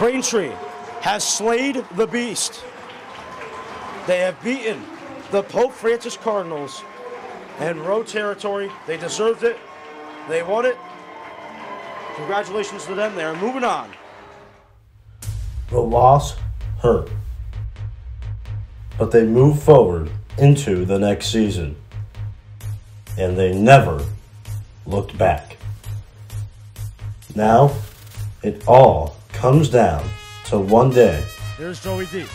Braintree has slayed the beast. They have beaten the Pope Francis Cardinals and road territory. They deserved it. They won it. Congratulations to them. They're moving on. The loss hurt. But they move forward into the next season. And they never looked back. Now, it all comes down to one day. There's Joey D.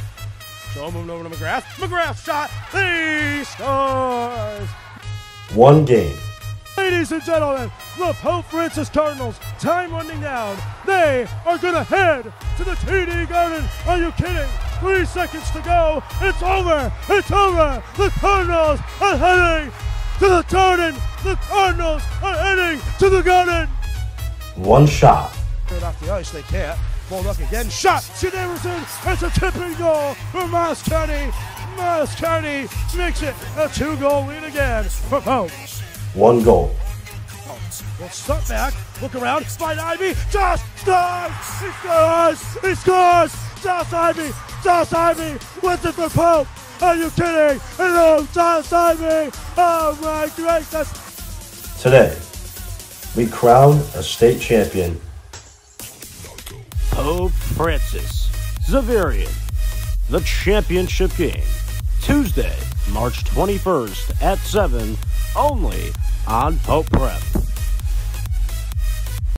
Joe moving over to McGrath. McGrath shot. He scores. One game. Ladies and gentlemen, the Pope Francis Cardinals, time running down. They are going to head to the TD Garden. Are you kidding? Three seconds to go. It's over. It's over. The Cardinals are heading to the Garden. The Cardinals are heading to the Garden. One shot. Get off the ice, they can't. Ball up again. Shot. Sid Emerson. It's a tipping goal for Moss County. Moss County makes it a two-goal lead again for Pope. One goal. We'll step back, look around, find Ivy. Josh scores! He scores! He scores! Josh Ivy! Josh Ivy wins it for Pope! Are you kidding? Hello, Josh Ivy! Oh my gracious! Today, we crown a state champion. Pope Francis Xaverian, the championship game. Tuesday, March 21st at 7, only on Pope Prep.